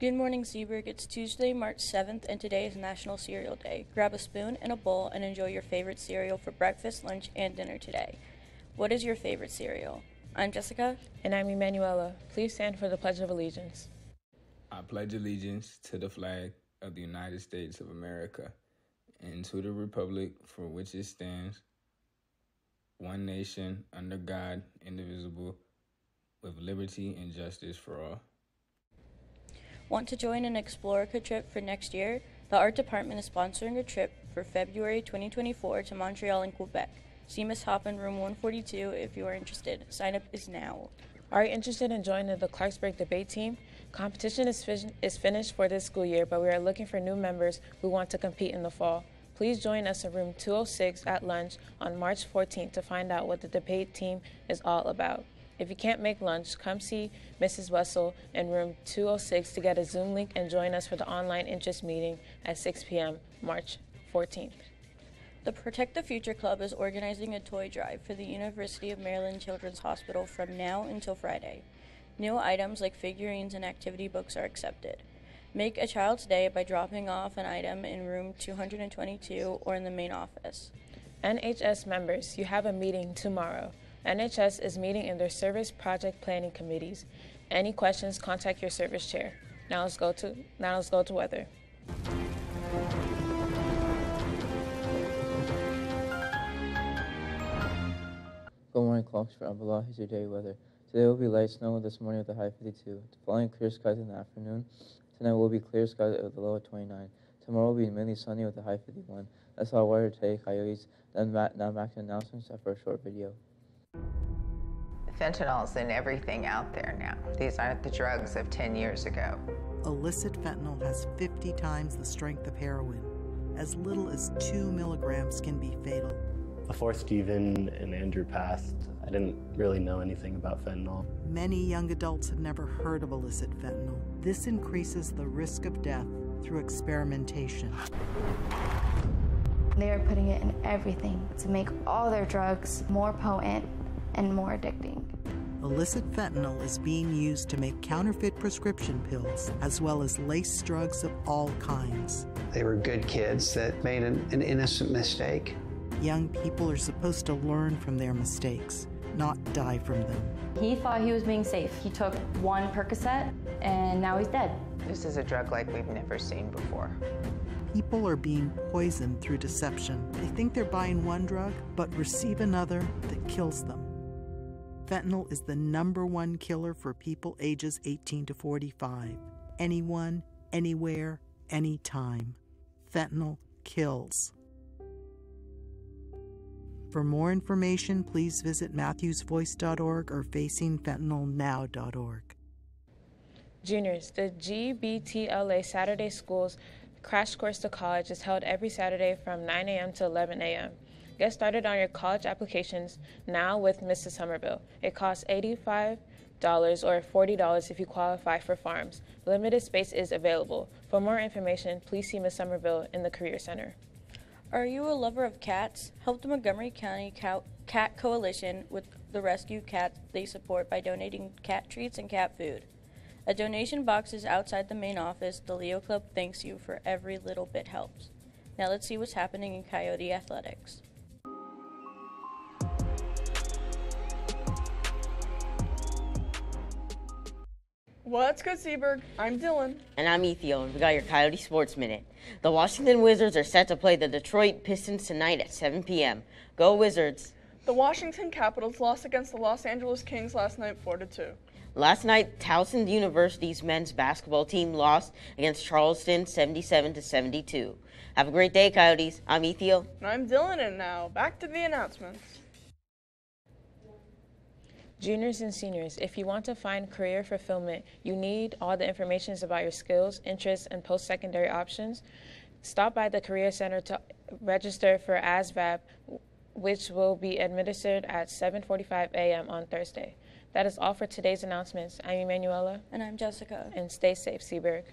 Good morning, C-burg. It's Tuesday, March 7th, and today is National Cereal Day. Grab a spoon and a bowl and enjoy your favorite cereal for breakfast, lunch, and dinner today. What is your favorite cereal? I'm Jessica. And I'm Emanuela. Please stand for the Pledge of Allegiance. I pledge allegiance to the flag of the United States of America and to the republic for which it stands, one nation, under God, indivisible, with liberty and justice for all. Want to join an Explorica trip for next year? The art department is sponsoring a trip for February 2024 to Montreal and Quebec. See Miss Hoppen, room 142, if you are interested. Sign up is now. Are you interested in joining the Clarksburg debate team? Competition is, fin- is finished for this school year, but we are looking for new members who want to compete in the fall. Please join us in room 206 at lunch on March 14th to find out what the debate team is all about. If you can't make lunch, come see Mrs. Wessel in room 206 to get a Zoom link and join us for the online interest meeting at 6 p.m. March 14th. The Protect the Future Club is organizing a toy drive for the University of Maryland Children's Hospital from now until Friday. New items like figurines and activity books are accepted. Make a child's day by dropping off an item in room 222 or in the main office. NHS members, you have a meeting tomorrow. NHS is meeting in their service project planning committees. Any questions, contact your service chair. Now let's go to now let's go to weather. Good morning, Clarksburg. I'm Below. Here's your day weather. Today will be light snow this morning with a high 52. Following clear skies in the afternoon. Tonight will be clear skies with a low of 29. Tomorrow will be mainly sunny with a high 51. That's all water today, Coyotes. Then now back to announcements after a short video. Fentanyl's in everything out there now. These aren't the drugs of 10 years ago. Illicit fentanyl has 50 times the strength of heroin. As little as 2 milligrams can be fatal. Before Stephen and Andrew passed, I didn't really know anything about fentanyl. Many young adults have never heard of illicit fentanyl. This increases the risk of death through experimentation. They are putting it in everything to make all their drugs more potent and more addicting. Illicit fentanyl is being used to make counterfeit prescription pills as well as lace drugs of all kinds. They were good kids that made an, an innocent mistake. Young people are supposed to learn from their mistakes, not die from them. He thought he was being safe. He took one Percocet and now he's dead. This is a drug like we've never seen before. People are being poisoned through deception. They think they're buying one drug, but receive another that kills them. Fentanyl is the number one killer for people ages 18 to 45. Anyone, anywhere, anytime. Fentanyl kills. For more information, please visit MatthewsVoice.org or FacingFentanylNow.org. Juniors, the GBTLA Saturday Schools Crash Course to College is held every Saturday from 9 a.m. to 11 a.m. Get started on your college applications now with Mrs. Somerville. It costs $85 or $40 if you qualify for farms. Limited space is available. For more information, please see Ms. Somerville in the Career Center. Are you a lover of cats? Help the Montgomery County Cat Coalition with the rescue cats they support by donating cat treats and cat food. A donation box is outside the main office. The Leo Club thanks you for every little bit helps. Now let's see what's happening in Coyote Athletics. What's good, C-burg? I'm Dylan. And I'm Ethiel, and we got your Coyote Sports Minute. The Washington Wizards are set to play the Detroit Pistons tonight at 7 p.m. Go Wizards! The Washington Capitals lost against the Los Angeles Kings last night 4 2. Last night, Towson University's men's basketball team lost against Charleston 77 to 72. Have a great day, Coyotes. I'm Ethiel. And I'm Dylan, and now back to the announcements. Juniors and seniors, if you want to find career fulfillment, you need all the information about your skills, interests, and post secondary options. Stop by the Career Center to register for ASVAB, which will be administered at 7:45 a.m. on Thursday. That is all for today's announcements. I'm Emanuela. And I'm Jessica. And stay safe, C-burg.